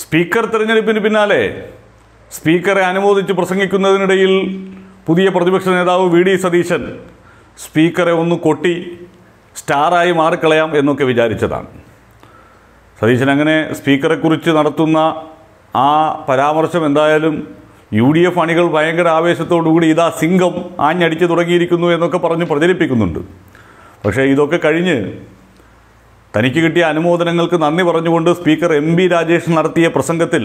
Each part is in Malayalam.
സ്പീക്കർ തെരഞ്ഞെടുപ്പിന് പിന്നാലെ സ്പീക്കറെ അനുമോദിച്ച് പ്രസംഗിക്കുന്നതിനിടയിൽ പുതിയ പ്രതിപക്ഷ നേതാവ് വി ഡി സതീശൻ സ്പീക്കറെ ഒന്ന് കൊട്ടി സ്റ്റാറായി മാറിക്കളയാം എന്നൊക്കെ വിചാരിച്ചതാണ്. സതീശൻ അങ്ങനെ സ്പീക്കറെക്കുറിച്ച് നടത്തുന്ന ആ പരാമർശം എന്തായാലും യു ഡി എഫ് അണികൾ ഭയങ്കര ആവേശത്തോടുകൂടി ഇതാ സിംഗം ആഞ്ഞടിച്ച് തുടങ്ങിയിരിക്കുന്നു എന്നൊക്കെ പറഞ്ഞ് പ്രചരിപ്പിക്കുന്നുണ്ട്. പക്ഷേ ഇതൊക്കെ കഴിഞ്ഞ് തനിക്ക് കിട്ടിയ അനുമോദനങ്ങൾക്ക് നന്ദി പറഞ്ഞുകൊണ്ട് സ്പീക്കർ എം ബി രാജേഷ് നടത്തിയ പ്രസംഗത്തിൽ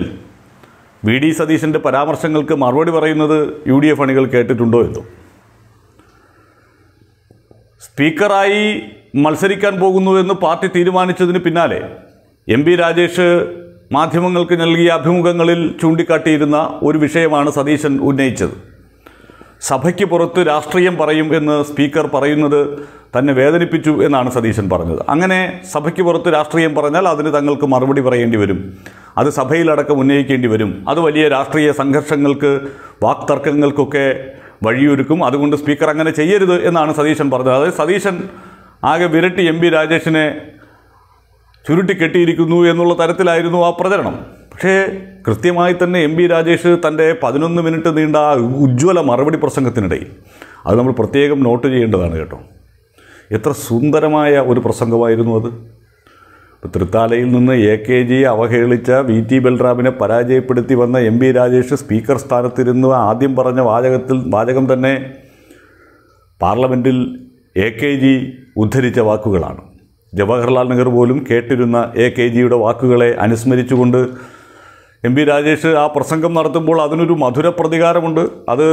വി ഡി സതീശന്റെ പരാമർശങ്ങൾക്ക് മറുപടി പറയുന്നത് യു ഡി എഫ് അണികൾ കേട്ടിട്ടുണ്ടോ എന്തോ സ്പീക്കറായി മത്സരിക്കാൻ പോകുന്നു എന്ന് പാർട്ടി തീരുമാനിച്ചതിന് പിന്നാലെ എം പി രാജേഷ് മാധ്യമങ്ങൾക്ക് നൽകിയ അഭിമുഖങ്ങളിൽ ചൂണ്ടിക്കാട്ടിയിരുന്ന ഒരു വിഷയമാണ് സതീശൻ ഉന്നയിച്ചത്. സഭയ്ക്ക് പുറത്ത് രാഷ്ട്രീയം പറയും എന്ന് സ്പീക്കർ പറയുന്നത് തന്നെ വേദനിപ്പിച്ചു എന്നാണ് സതീശൻ പറഞ്ഞത്. അങ്ങനെ സഭയ്ക്ക് പുറത്ത് രാഷ്ട്രീയം പറഞ്ഞാൽ അതിന് തങ്ങൾക്ക് മറുപടി പറയേണ്ടി വരും. അത് സഭയിലടക്കം ഉന്നയിക്കേണ്ടി വരും. അത് വലിയ രാഷ്ട്രീയ സംഘർഷങ്ങൾക്ക് വാക്തർക്കങ്ങൾക്കൊക്കെ വഴിയൊരുക്കും. അതുകൊണ്ട് സ്പീക്കർ അങ്ങനെ ചെയ്യരുത് എന്നാണ് സതീശൻ പറഞ്ഞത്. അതായത് സതീശൻ ആകെ വിരട്ടി എം പി രാജേഷിനെ ചുരുട്ടിക്കെട്ടിയിരിക്കുന്നു എന്നുള്ള തരത്തിലായിരുന്നു ആ പ്രചരണം. പക്ഷേ കൃത്യമായി തന്നെ എം ബി രാജേഷ് തന്റെ പതിനൊന്ന് മിനിറ്റ് നീണ്ട ഉജ്ജ്വല മറുപടി പ്രസംഗത്തിനിടയിൽ. അത് നമ്മൾ പ്രത്യേകം നോട്ട് ചെയ്യേണ്ടതാണ് കേട്ടോ. എത്ര സുന്ദരമായ ഒരു പ്രസംഗമായിരുന്നു അത്. തൃത്താലയിൽ നിന്ന് എ കെ ജിയെ അവഹേളിച്ച വി ടി ബൽറാമിനെ പരാജയപ്പെടുത്തി വന്ന എം ബി രാജേഷ് സ്പീക്കർ സ്ഥാനത്തിരുന്ന് ആദ്യം പറഞ്ഞ വാചകത്തിൽ വാചകം തന്നെ പാർലമെന്റിൽ എ കെ ജി ഉദ്ധരിച്ച വാക്കുകളാണ്. ജവഹർലാൽ നെഹ്റു പോലും കേട്ടിരുന്ന എ കെ ജിയുടെ വാക്കുകളെ അനുസ്മരിച്ചുകൊണ്ട് എം വി രാജേഷ് ആ പ്രസംഗം നടത്തുമ്പോൾ അതിനൊരു മധുര പ്രതികാരമുണ്ട്. അത്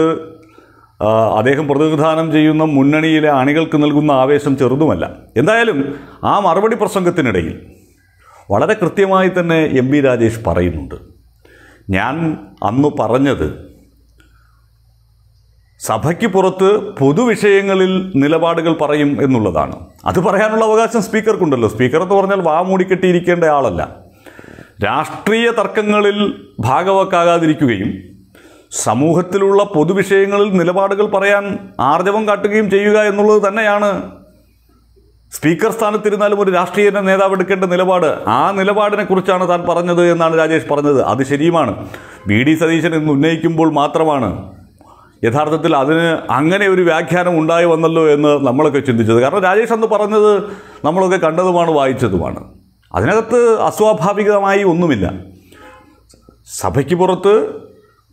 അദ്ദേഹം പ്രതിനിധാനം ചെയ്യുന്ന മുന്നണിയിലെ അണികൾക്ക് നൽകുന്ന ആവേശം ചെറുതുമല്ല. എന്തായാലും ആ മറുപടി പ്രസംഗത്തിനിടയിൽ വളരെ കൃത്യമായി തന്നെ എം വി രാജേഷ് പറയുന്നുണ്ട്. ഞാൻ അന്ന് പറഞ്ഞത് സഭയ്ക്ക് പുറത്ത് പൊതുവിഷയങ്ങളിൽ നിലപാടുകൾ പറയും എന്നുള്ളതാണ്. അത് പറയാനുള്ള അവകാശം സ്പീക്കർക്കുണ്ടല്ലോ. സ്പീക്കർ എന്ന് പറഞ്ഞാൽ വാ മൂടിക്കെട്ടിയിരിക്കേണ്ട ആളല്ല. രാഷ്ട്രീയ തർക്കങ്ങളിൽ ഭാഗവക്കാകാതിരിക്കുകയും സമൂഹത്തിലുള്ള പൊതുവിഷയങ്ങളിൽ നിലപാടുകൾ പറയാൻ ആർജവം കാട്ടുകയും ചെയ്യുക എന്നുള്ളത് തന്നെയാണ് സ്പീക്കർ സ്ഥാനത്തിരുന്നാലും ഒരു രാഷ്ട്രീയ നേതാവ് എടുക്കേണ്ട നിലപാട്. ആ നിലപാടിനെ കുറിച്ചാണ് താൻ പറഞ്ഞത് എന്നാണ് രാജേഷ് പറഞ്ഞത്. അത് ശരിയുമാണ്. വി ഡി സതീശൻ എന്ന് ഉന്നയിക്കുമ്പോൾ മാത്രമാണ് യഥാർത്ഥത്തിൽ അതിന് അങ്ങനെ ഒരു വ്യാഖ്യാനം ഉണ്ടായി വന്നല്ലോ എന്ന് നമ്മളൊക്കെ ചിന്തിച്ചത്. കാരണം രാജേഷ് അന്ന് പറഞ്ഞത് നമ്മളൊക്കെ കണ്ടതുമാണ് വായിച്ചതുമാണ്. അതിനകത്ത് അസ്വാഭാവികമായി ഒന്നുമില്ല. സഭയ്ക്ക് പുറത്ത്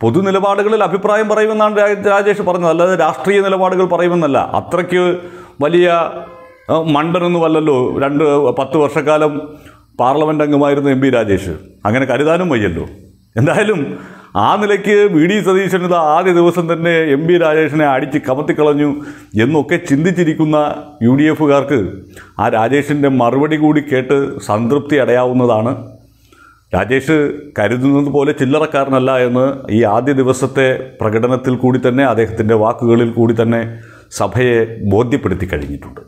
പൊതു നിലപാടുകളിൽ അഭിപ്രായം പറയുമെന്നാണ് രാജേഷ് പറഞ്ഞത്. അല്ലാതെ രാഷ്ട്രീയ നിലപാടുകൾ പറയുമെന്നല്ല. അത്രയ്ക്ക് വലിയ മണ്ടനൊന്നും മണ്ടനൊന്നുമല്ലല്ലോ. രണ്ട് പത്ത് വർഷക്കാലം പാർലമെന്റ് അംഗമായിരുന്നു എം രാജേഷ്. അങ്ങനെ കരുതാനും വയ്യല്ലോ. എന്തായാലും ആ നിലയ്ക്ക് വി ഡി സതീശൻ ഇത് ആദ്യ ദിവസം തന്നെ എം പി രാജേഷിനെ അടിച്ച് കമത്തിക്കളഞ്ഞു എന്നൊക്കെ ചിന്തിച്ചിരിക്കുന്ന യു ഡി എഫുകാർക്ക് ആ രാജേഷിന്റെ മറുപടി കൂടി കേട്ട് സംതൃപ്തി അടയാവുന്നതാണ്. രാജേഷ് കരുതുന്നത് പോലെ ചില്ലറക്കാരനല്ല എന്ന് ഈ ആദ്യ ദിവസത്തെ പ്രകടനത്തിൽ കൂടി തന്നെ അദ്ദേഹത്തിന്റെ വാക്കുകളിൽ കൂടി തന്നെ സഭയെ ബോധ്യപ്പെടുത്തി കഴിഞ്ഞിട്ടുണ്ട്.